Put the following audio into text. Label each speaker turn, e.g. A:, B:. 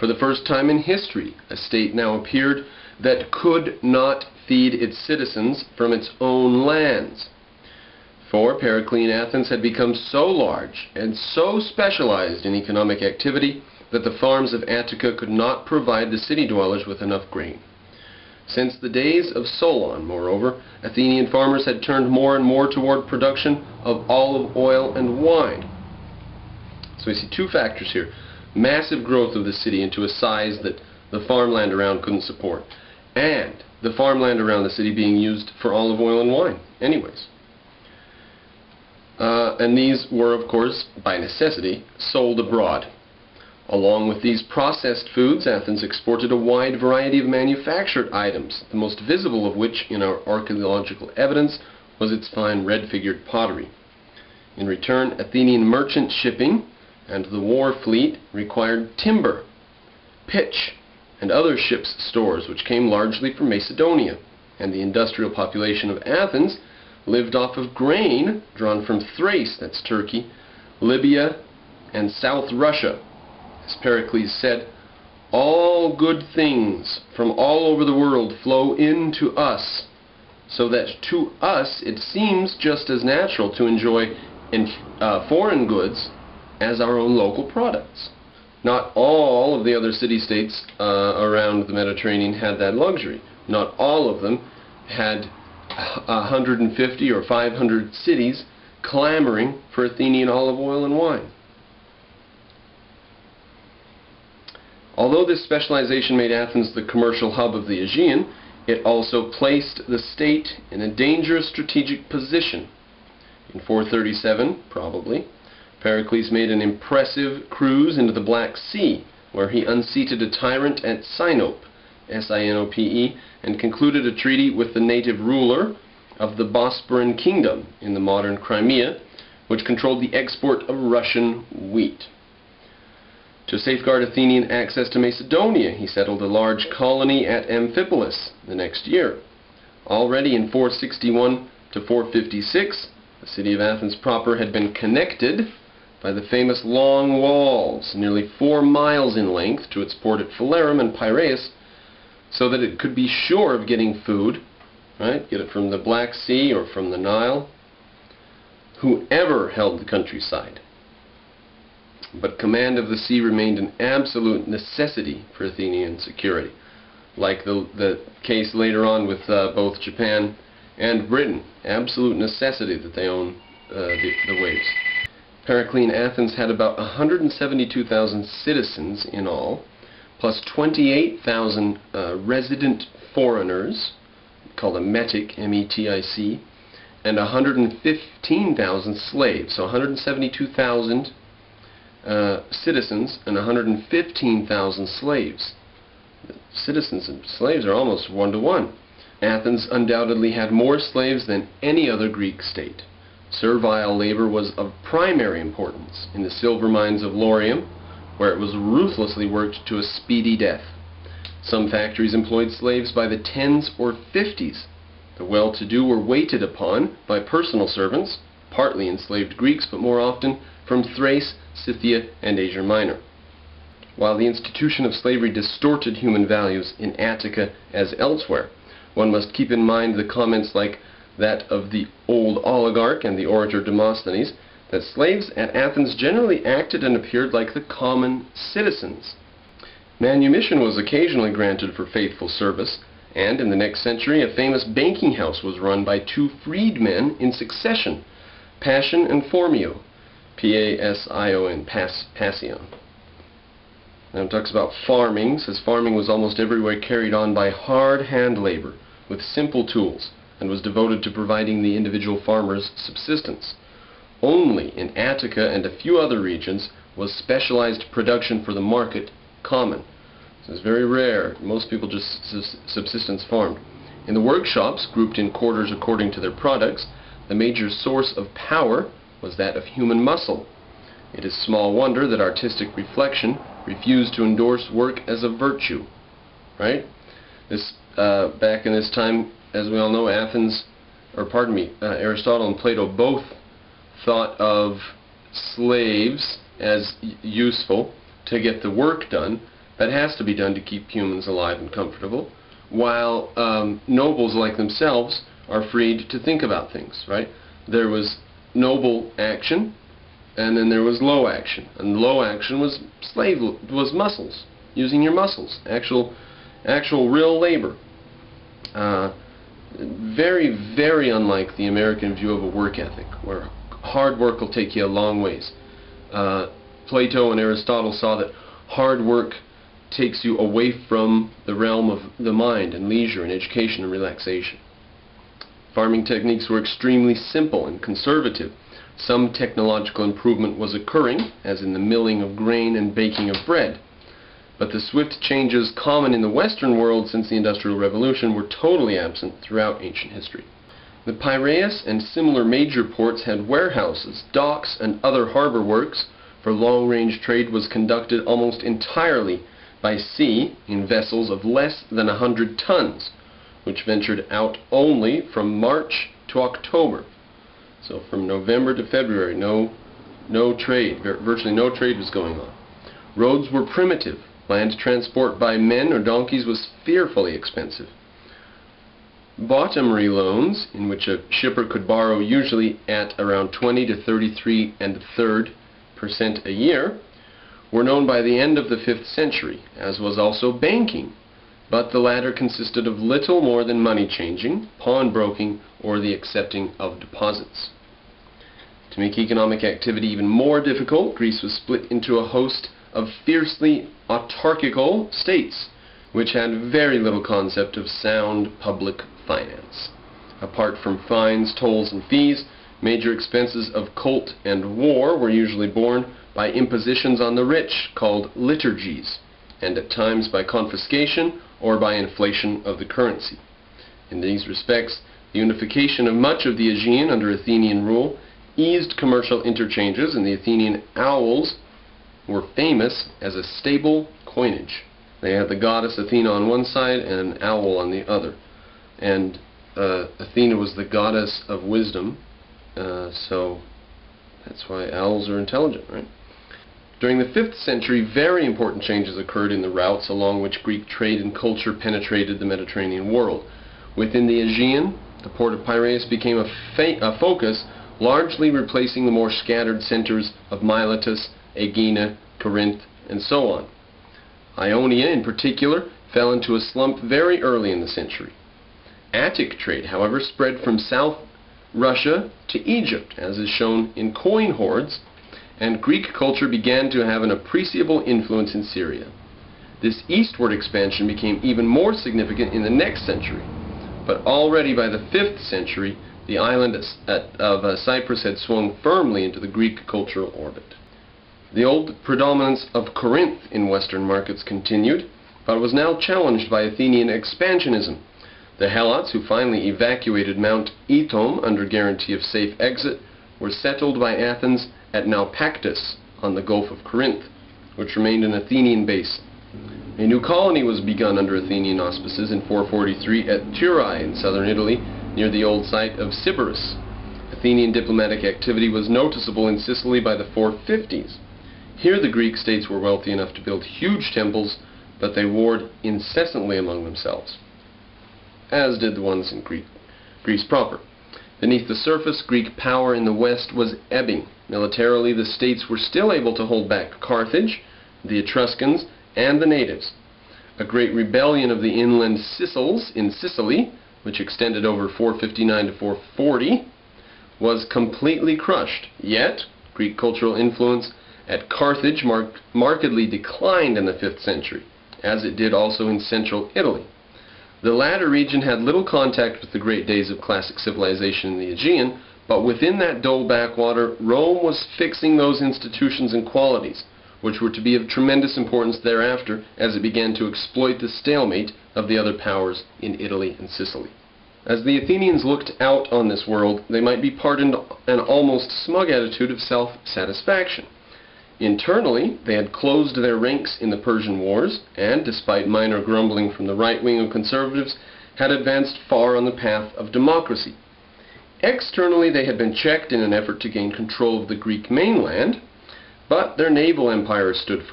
A: For the first time in history, a state now appeared that could not feed its citizens from its own lands. For Periclean Athens had become so large and so specialized in economic activity that the farms of Attica could not provide the city dwellers with enough grain. Since the days of Solon, moreover, Athenian farmers had turned more and more toward production of olive oil and wine. So we see two factors here. Massive growth of the city into a size that the farmland around couldn't support. And the farmland around the city being used for olive oil and wine anyways. Uh, and these were, of course, by necessity, sold abroad. Along with these processed foods, Athens exported a wide variety of manufactured items, the most visible of which in our archaeological evidence was its fine red-figured pottery. In return, Athenian merchant shipping and the war fleet required timber, pitch, and other ships' stores, which came largely from Macedonia, and the industrial population of Athens lived off of grain drawn from Thrace, that's Turkey, Libya, and South Russia. As Pericles said, all good things from all over the world flow into us, so that to us it seems just as natural to enjoy in, uh, foreign goods as our own local products. Not all of the other city-states uh, around the Mediterranean had that luxury. Not all of them had 150 or 500 cities clamoring for Athenian olive oil and wine. Although this specialization made Athens the commercial hub of the Aegean, it also placed the state in a dangerous strategic position. In 437, probably, Pericles made an impressive cruise into the Black Sea, where he unseated a tyrant at Sinope, S-I-N-O-P-E, and concluded a treaty with the native ruler of the Bosporan Kingdom in the modern Crimea, which controlled the export of Russian wheat. To safeguard Athenian access to Macedonia, he settled a large colony at Amphipolis the next year. Already in 461 to 456, the city of Athens proper had been connected by the famous long walls, nearly four miles in length, to its port at Phalerum and Piraeus, so that it could be sure of getting food, right? Get it from the Black Sea or from the Nile. Whoever held the countryside. But command of the sea remained an absolute necessity for Athenian security, like the, the case later on with uh, both Japan and Britain. Absolute necessity that they own uh, the, the waves. Periclean Athens had about 172,000 citizens in all, plus 28,000 uh, resident foreigners, called a metic, M-E-T-I-C, and 115,000 slaves. So 172,000 uh, citizens and 115,000 slaves. Citizens and slaves are almost one to one. Athens undoubtedly had more slaves than any other Greek state. Servile labor was of primary importance in the silver mines of Laurium, where it was ruthlessly worked to a speedy death. Some factories employed slaves by the tens or fifties. The well-to-do were waited upon by personal servants, partly enslaved Greeks, but more often from Thrace, Scythia, and Asia Minor. While the institution of slavery distorted human values in Attica as elsewhere, one must keep in mind the comments like that of the old oligarch and the orator Demosthenes, that slaves at Athens generally acted and appeared like the common citizens. Manumission was occasionally granted for faithful service, and in the next century a famous banking house was run by two freedmen in succession, Pasion and Phormio, P-A-S-I-O-N, Pasion. Now it talks about farming, says farming was almost everywhere carried on by hard hand labor, with simple tools and was devoted to providing the individual farmer's subsistence. Only in Attica and a few other regions was specialized production for the market common. This is very rare. Most people just subsistence farmed. In the workshops, grouped in quarters according to their products, the major source of power was that of human muscle. It is small wonder that artistic reflection refused to endorse work as a virtue. Right? This uh, back in this time, as we all know, Athens, or pardon me, uh, Aristotle and Plato both thought of slaves as useful to get the work done, That has to be done to keep humans alive and comfortable, while um, nobles like themselves are freed to think about things, right? There was noble action, and then there was low action. And low action was slave was muscles, using your muscles, actual actual real labor. Uh, very, very unlike the American view of a work ethic, where hard work will take you a long ways. Uh, Plato and Aristotle saw that hard work takes you away from the realm of the mind and leisure and education and relaxation. Farming techniques were extremely simple and conservative. Some technological improvement was occurring, as in the milling of grain and baking of bread. But the swift changes common in the Western world since the Industrial Revolution were totally absent throughout ancient history. The Piraeus and similar major ports had warehouses, docks, and other harbor works, for long-range trade was conducted almost entirely by sea in vessels of less than a hundred tons, which ventured out only from March to October. So from November to February, no, no trade, virtually no trade was going on. Roads were primitive. Land transport by men or donkeys was fearfully expensive. Bottomry loans, in which a shipper could borrow usually at around 20 to 33 and a third percent a year, were known by the end of the 5th century, as was also banking, but the latter consisted of little more than money changing, pawnbroking, or the accepting of deposits. To make economic activity even more difficult, Greece was split into a host of fiercely autarchical states, which had very little concept of sound public finance. Apart from fines, tolls, and fees, major expenses of cult and war were usually borne by impositions on the rich called liturgies, and at times by confiscation or by inflation of the currency. In these respects, the unification of much of the Aegean under Athenian rule eased commercial interchanges, and the Athenian owls were famous as a stable coinage. They had the goddess Athena on one side and an owl on the other. And uh, Athena was the goddess of wisdom, uh, so that's why owls are intelligent, right? During the 5th century, very important changes occurred in the routes along which Greek trade and culture penetrated the Mediterranean world. Within the Aegean, the port of Piraeus became a, a focus, largely replacing the more scattered centers of Miletus, Aegina, Corinth, and so on. Ionia, in particular, fell into a slump very early in the century. Attic trade, however, spread from South Russia to Egypt, as is shown in coin hoards and Greek culture began to have an appreciable influence in Syria. This eastward expansion became even more significant in the next century, but already by the 5th century, the island of uh, Cyprus had swung firmly into the Greek cultural orbit. The old predominance of Corinth in Western markets continued, but was now challenged by Athenian expansionism. The Helots, who finally evacuated Mount Ithome under guarantee of safe exit, were settled by Athens at Naupactus on the Gulf of Corinth, which remained an Athenian base. A new colony was begun under Athenian auspices in 443 at Thurii in southern Italy, near the old site of Sybaris. Athenian diplomatic activity was noticeable in Sicily by the 450s. Here the Greek states were wealthy enough to build huge temples, but they warred incessantly among themselves, as did the ones in Greece proper. Beneath the surface, Greek power in the west was ebbing. Militarily, the states were still able to hold back Carthage, the Etruscans, and the natives. A great rebellion of the inland Sicels in Sicily, which extended over 459 to 440, was completely crushed. Yet, Greek cultural influence at Carthage marked, markedly declined in the 5th century, as it did also in central Italy. The latter region had little contact with the great days of classic civilization in the Aegean, but within that dull backwater, Rome was fixing those institutions and qualities, which were to be of tremendous importance thereafter as it began to exploit the stalemate of the other powers in Italy and Sicily. As the Athenians looked out on this world, they might be pardoned an almost smug attitude of self-satisfaction. Internally, they had closed their ranks in the Persian Wars, and, despite minor grumbling from the right wing of conservatives, had advanced far on the path of democracy. Externally, they had been checked in an effort to gain control of the Greek mainland, but their naval empire stood firm.